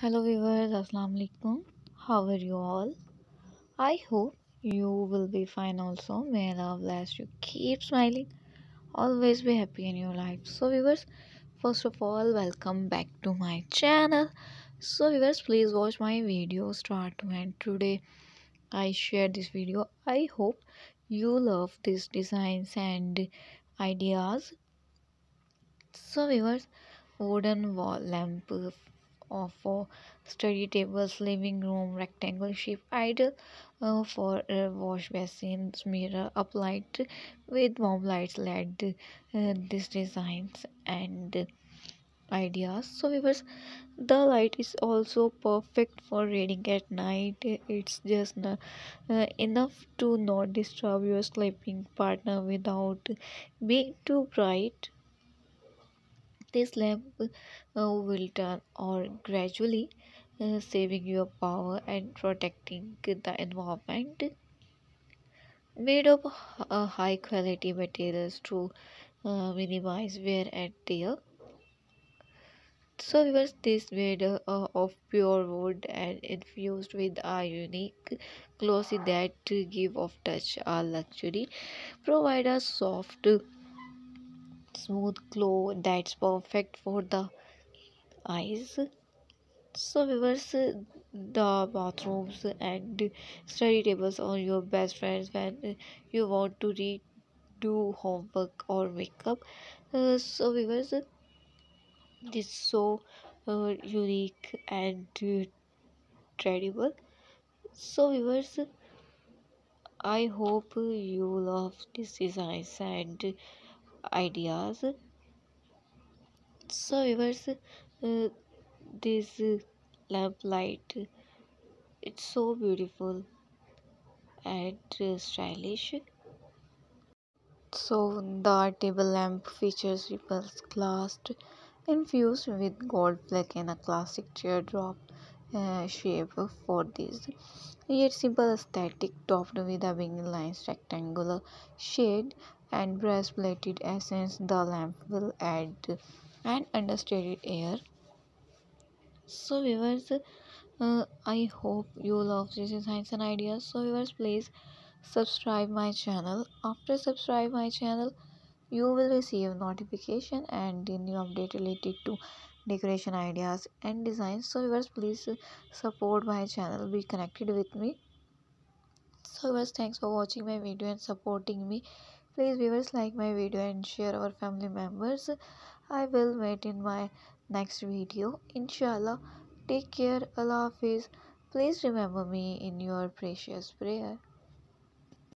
Hello viewers, Assalamu alaikum. How are you all? I hope you will be fine also. May Allah bless you. Keep smiling. Always be happy in your life. So viewers, first of all, welcome back to my channel. So viewers, please watch my video start to end. Today I share this video. I hope you love these designs and ideas. So viewers, wooden wall lamp of uh, study tables, living room, rectangle shape, ideal uh, for uh, wash basins, mirror uplight with warm lights LED uh, designs and ideas. So viewers the light is also perfect for reading at night. It's just uh, enough to not disturb your sleeping partner without being too bright this lamp uh, will turn on gradually, uh, saving your power and protecting the environment. Made of uh, high quality materials to minimize wear and tear. So viewers, this made uh, of pure wood and infused with a unique glossy that give off touch a luxury, provide a soft smooth glow that's perfect for the eyes. So viewers the bathrooms and study tables are your best friends when you want to read do homework or makeup. Uh, so viewers this is so uh, unique and uh, so viewers i hope you love this designs and ideas. So viewers uh, this uh, lamp light it's so beautiful and uh, stylish. So the table lamp features ripples glass infused with gold flake and a classic teardrop uh, shape for this. Yet simple aesthetic topped with a wing lines rectangular shade and brass plated essence. The lamp will add an understated air. So viewers uh, i hope you love these designs and ideas. So viewers please subscribe my channel. After subscribe my channel you will receive notification and the new update related to decoration ideas and designs. So viewers please support my channel. Be connected with me. So viewers thanks for watching my video and supporting me please viewers like my video and share our family members. I will wait in my next video. Inshallah take care. Allah hafiz. Please remember me in your precious prayer